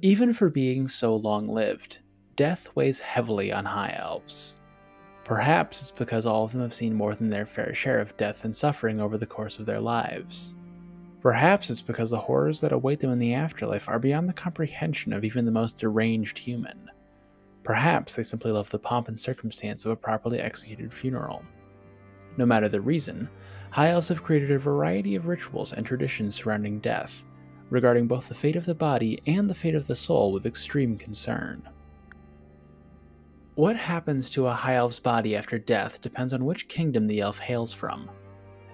Even for being so long lived, death weighs heavily on high elves. Perhaps it's because all of them have seen more than their fair share of death and suffering over the course of their lives. Perhaps it's because the horrors that await them in the afterlife are beyond the comprehension of even the most deranged human. Perhaps they simply love the pomp and circumstance of a properly executed funeral. No matter the reason, High Elves have created a variety of rituals and traditions surrounding death, regarding both the fate of the body and the fate of the soul with extreme concern. What happens to a High Elf's body after death depends on which kingdom the elf hails from.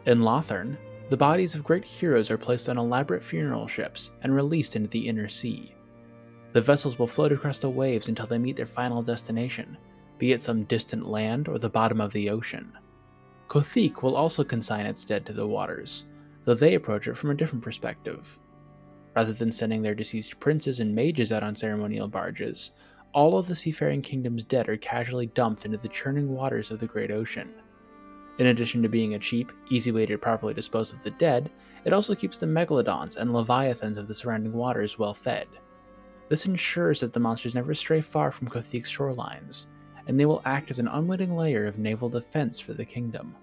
In Lothern, the bodies of great heroes are placed on elaborate funeral ships and released into the inner sea. The vessels will float across the waves until they meet their final destination, be it some distant land or the bottom of the ocean. Cothique will also consign its dead to the waters, though they approach it from a different perspective. Rather than sending their deceased princes and mages out on ceremonial barges, all of the seafaring kingdom's dead are casually dumped into the churning waters of the great ocean. In addition to being a cheap, easy way to properly dispose of the dead, it also keeps the megalodons and leviathans of the surrounding waters well fed. This ensures that the monsters never stray far from Cothique's shorelines, and they will act as an unwitting layer of naval defense for the kingdom.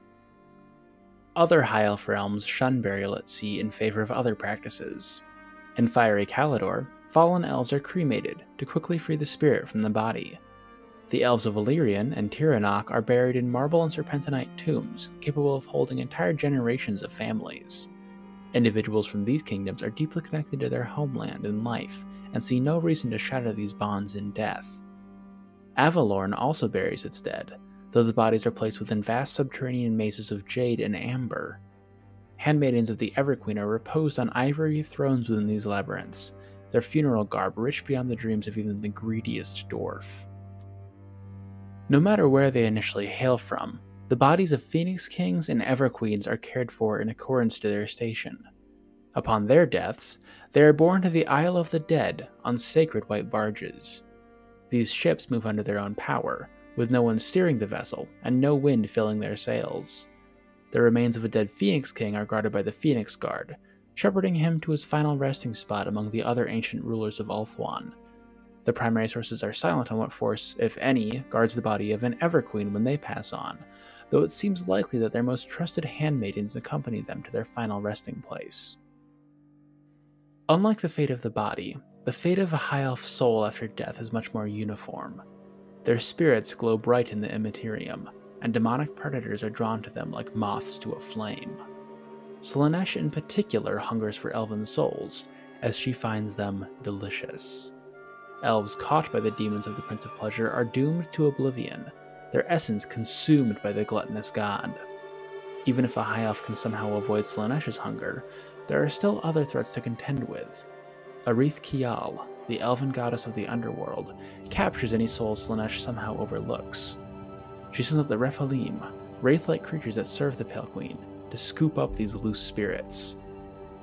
Other High Elf realms shun burial at sea in favor of other practices. In Fiery Caledor, fallen elves are cremated to quickly free the spirit from the body. The elves of Ellyrion and Tiranoc are buried in marble and serpentinite tombs capable of holding entire generations of families. Individuals from these kingdoms are deeply connected to their homeland and life and see no reason to shatter these bonds in death. Avelorn also buries its dead, though the bodies are placed within vast subterranean mazes of jade and amber. Handmaidens of the Everqueen are reposed on ivory thrones within these labyrinths, their funeral garb rich beyond the dreams of even the greediest dwarf. No matter where they initially hail from, the bodies of Phoenix Kings and Everqueens are cared for in accordance to their station. Upon their deaths, they are borne to the Isle of the Dead on sacred white barges. These ships move under their own power, with no one steering the vessel and no wind filling their sails. The remains of a dead Phoenix King are guarded by the Phoenix Guard, shepherding him to his final resting spot among the other ancient rulers of Ulthuan. The primary sources are silent on what force, if any, guards the body of an Everqueen when they pass on, though it seems likely that their most trusted handmaidens accompany them to their final resting place. Unlike the fate of the body, the fate of a high elf soul after death is much more uniform. Their spirits glow bright in the immaterium, and demonic predators are drawn to them like moths to a flame. Slaanesh in particular hungers for elven souls, as she finds them delicious. Elves caught by the demons of the Prince of Pleasure are doomed to oblivion, their essence consumed by the gluttonous god. Even if a high elf can somehow avoid Slaanesh's hunger, there are still other threats to contend with. Ereth Khial, the elven goddess of the underworld, captures any soul Slaanesh somehow overlooks. She sends out the Rephalim, wraith like creatures that serve the Pale Queen, to scoop up these loose spirits.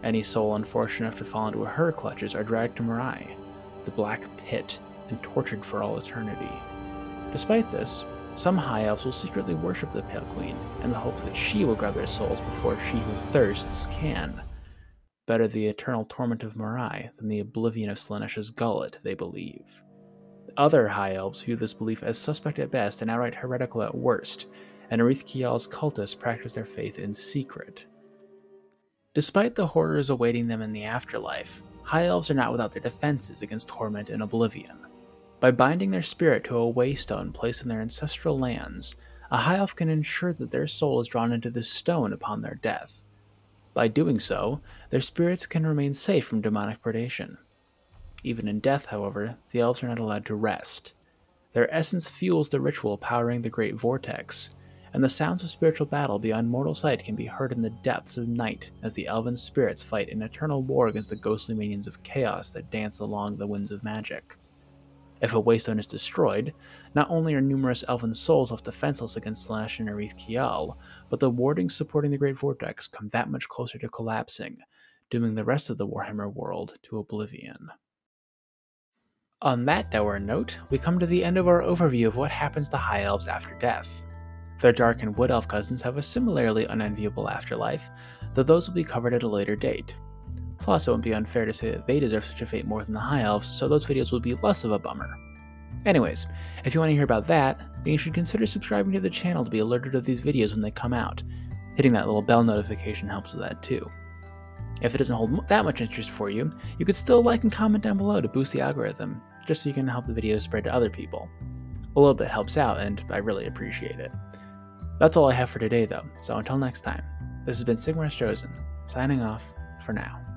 Any soul unfortunate enough to fall into her clutches are dragged to Morai, the Black Pit, and tortured for all eternity. Despite this, some high elves will secretly worship the Pale Queen in the hopes that she will grab their souls before she who thirsts can. Better the eternal torment of Morai than the oblivion of Slaanesh's gullet, they believe. Other high elves view this belief as suspect at best and outright heretical at worst, and Ereth Khial's cultists practice their faith in secret. Despite the horrors awaiting them in the afterlife, High Elves are not without their defenses against torment and oblivion. By binding their spirit to a waystone placed in their ancestral lands, a High Elf can ensure that their soul is drawn into this stone upon their death. By doing so, their spirits can remain safe from demonic predation. Even in death, however, the elves are not allowed to rest. Their essence fuels the ritual powering the Great Vortex, and the sounds of spiritual battle beyond mortal sight can be heard in the depths of night as the elven spirits fight an eternal war against the ghostly minions of chaos that dance along the winds of magic. If a waystone is destroyed, not only are numerous elven souls left defenseless against Slaanesh and Ereth Khial, but the wardings supporting the Great Vortex come that much closer to collapsing, dooming the rest of the Warhammer world to oblivion. On that dour note, we come to the end of our overview of what happens to High Elves after death. Their Dark and Wood Elf cousins have a similarly unenviable afterlife, though those will be covered at a later date. Plus, it wouldn't be unfair to say that they deserve such a fate more than the High Elves, so those videos would be less of a bummer. Anyways, if you want to hear about that, then you should consider subscribing to the channel to be alerted of these videos when they come out. Hitting that little bell notification helps with that too. If it doesn't hold that much interest for you, you could still like and comment down below to boost the algorithm, just so you can help the video spread to other people. A little bit helps out, and I really appreciate it. That's all I have for today, though, so until next time, this has been Sigmar's Chosen, signing off for now.